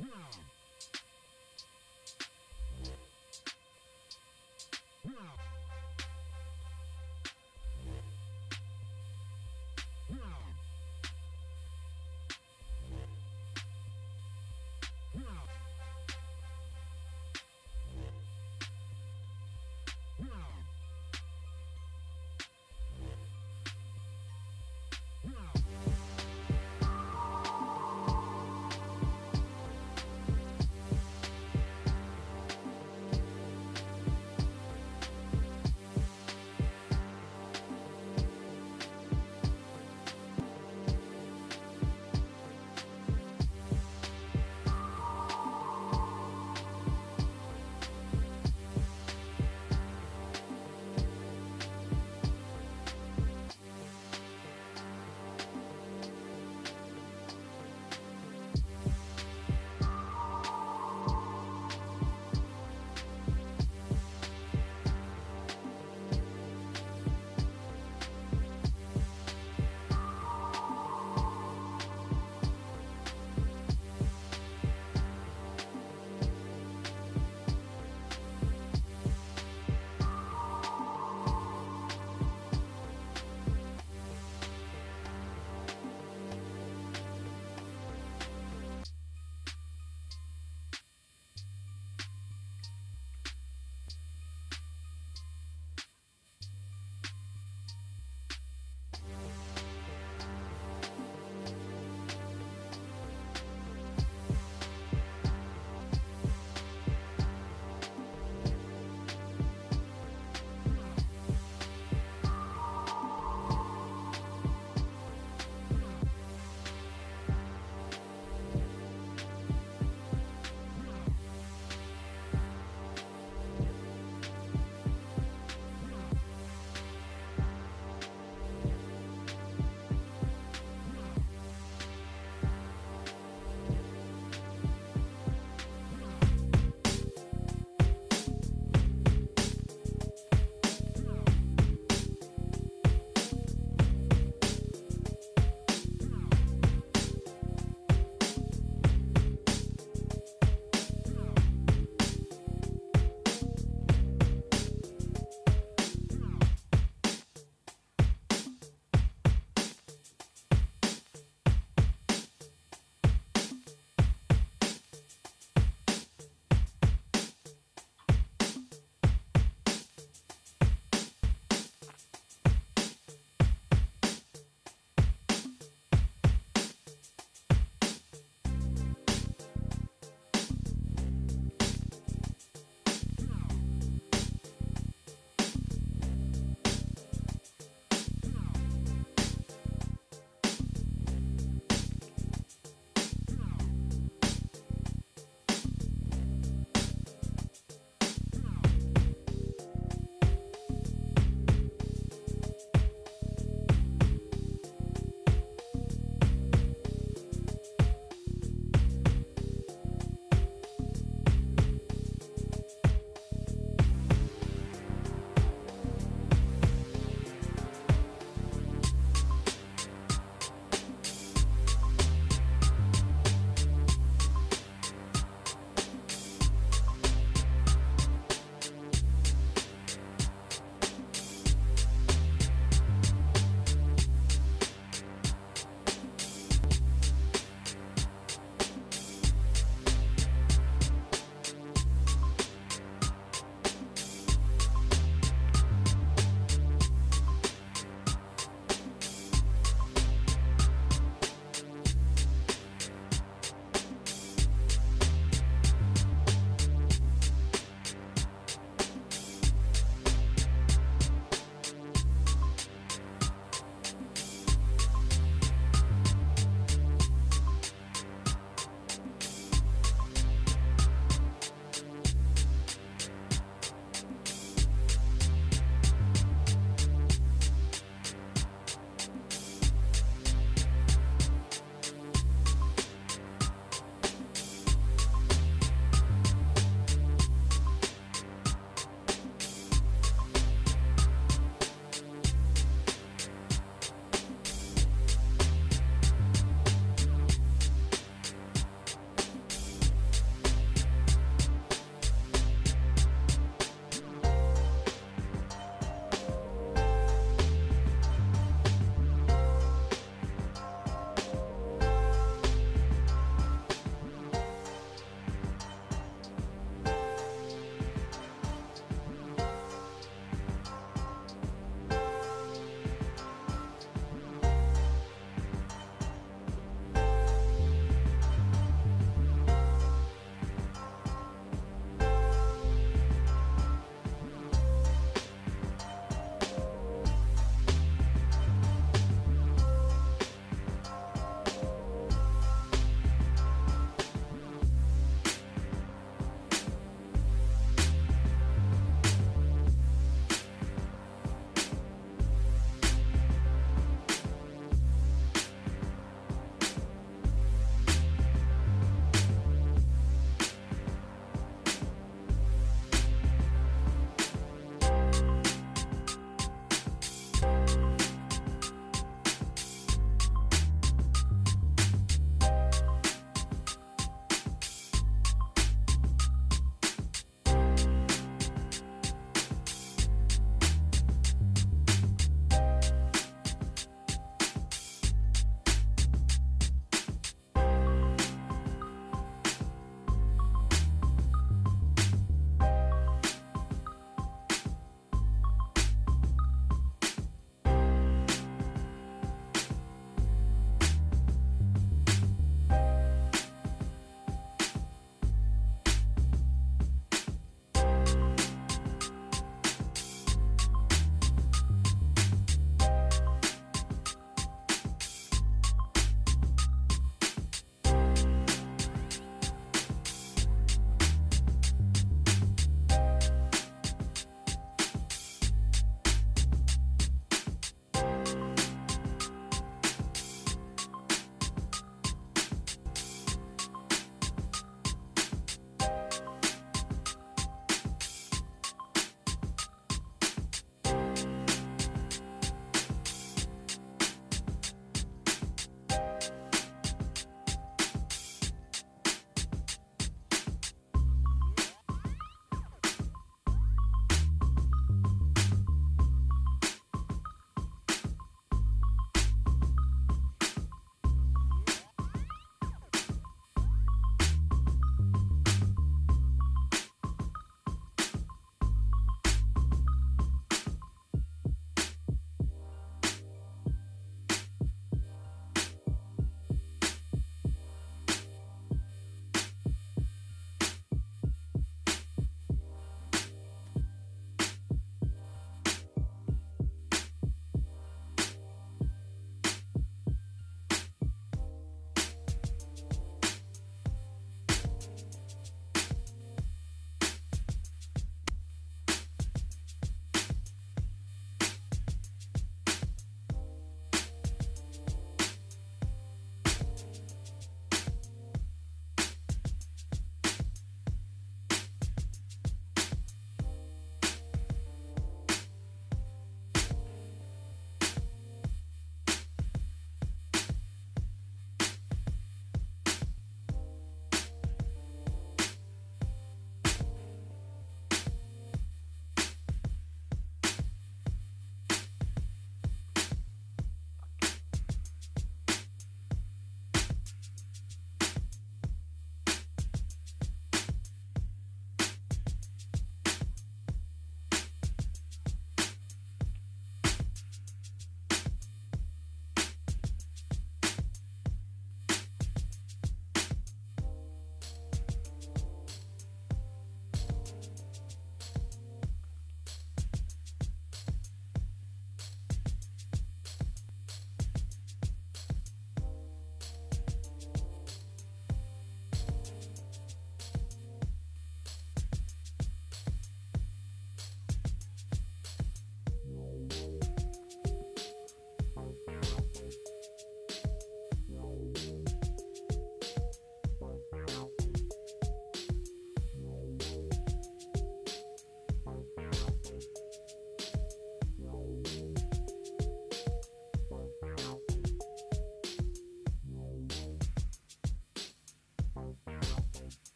Yeah.